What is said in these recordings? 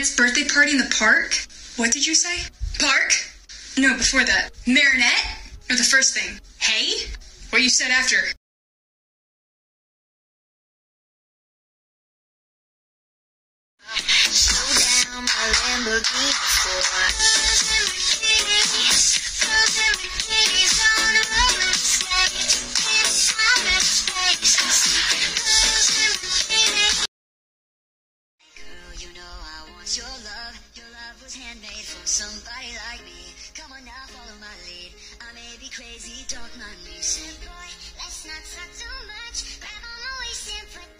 Marinette's birthday party in the park? What did you say? Park? No, before that. Marinette? Or the first thing? Hey? What you said after? Slow down my Lamborghini for Girl, was handmade for somebody like me. Come on now, follow my lead. I may be crazy, don't mind me. Say, boy, let's not talk too much. Grab on my waist and put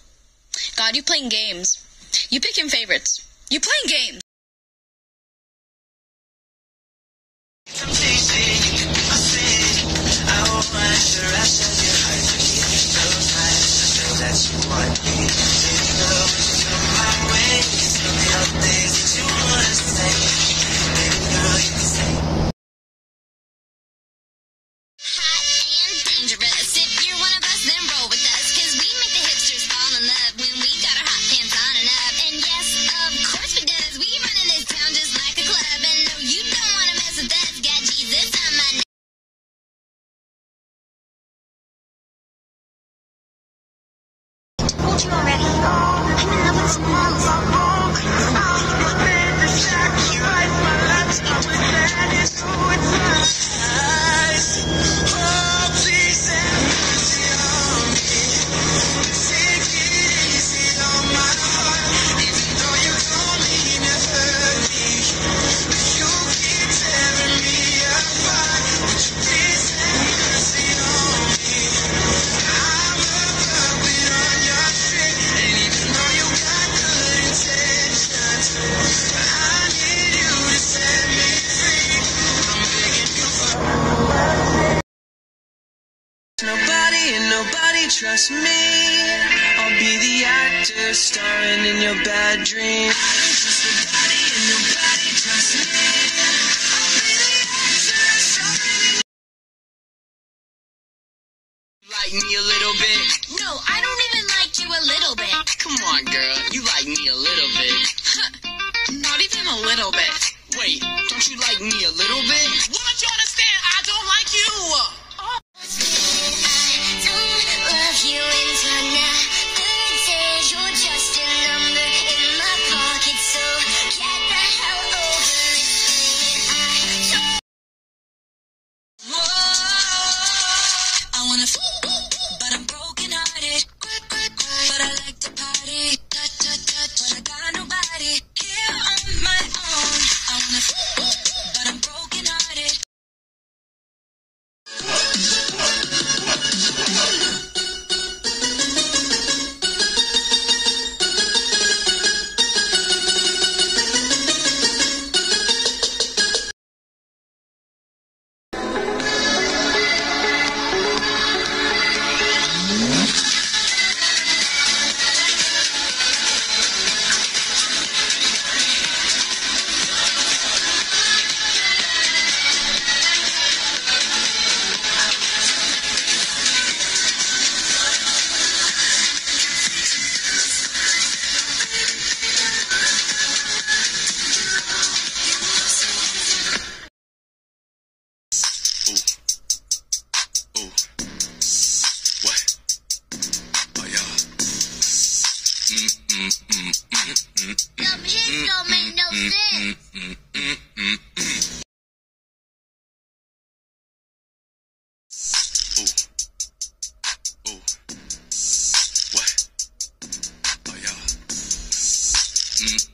God, you playing games. You picking favorites. You playing games. Hot you already. I'm in love with smalls. Nobody trusts me. I'll be the actor starring in your bad dream. Nobody trusts me. I'll be the actor starring in Like me a little bit. No, I don't even like you a little bit. Come on, girl. You like me a little bit. Not even a little bit. Wait, don't you like me a little bit? What you understand? I don't Some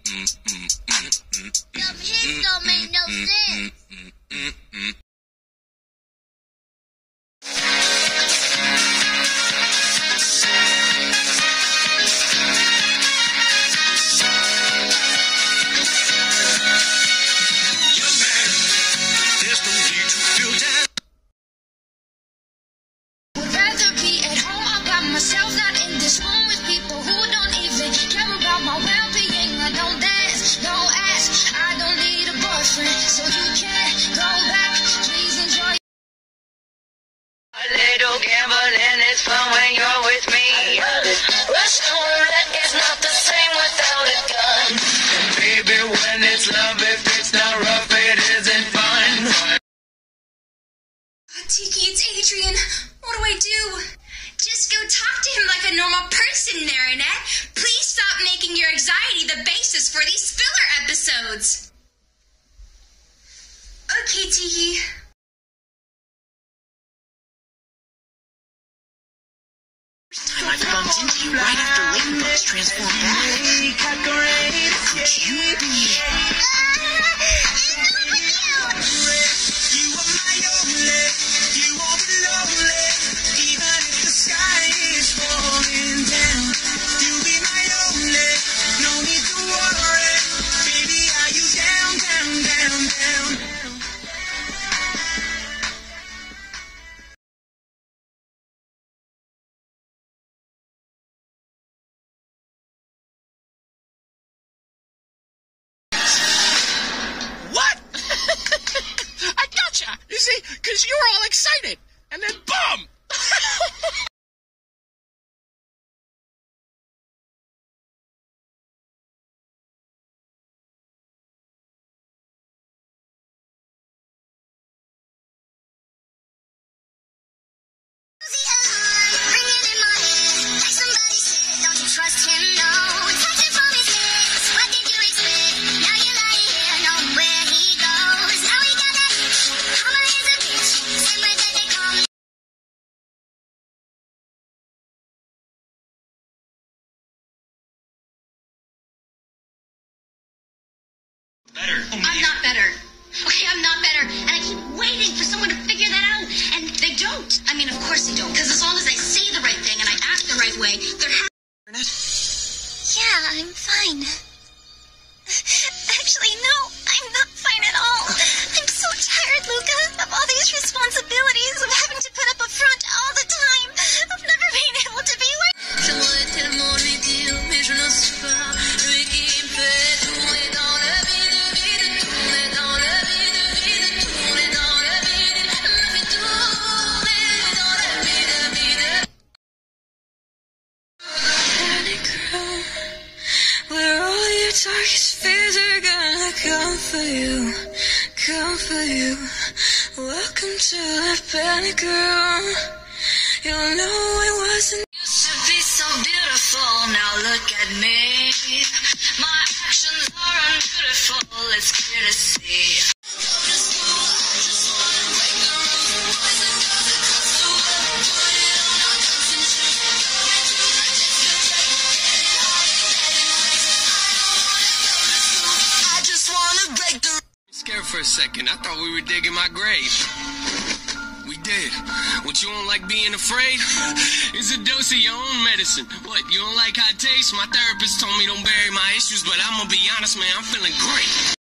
is fun when you're with me. Is not the same without a gun. Baby, when it's love, if it's not rough, it isn't fun. Tikki, it's Adrien. What do I do? Just go talk to him like a normal person, Marinette. Please stop making your anxiety the basis for these filler episodes. Okay, Tikki. Time I bumped into you right after Ladybugs transformed back. Could you be? Because you were all excited, and then boom. I'm not Welcome to the panic room. You'll know it wasn't used to be so beautiful. Now look at me. My actions are unbeautiful. It's clear to see. For a second. I thought we were digging my grave. We did. What you don't like being afraid? It's a dose of your own medicine. What, you don't like how it tastes? My therapist told me don't bury my issues, but I'm gonna be honest, man, I'm feeling great.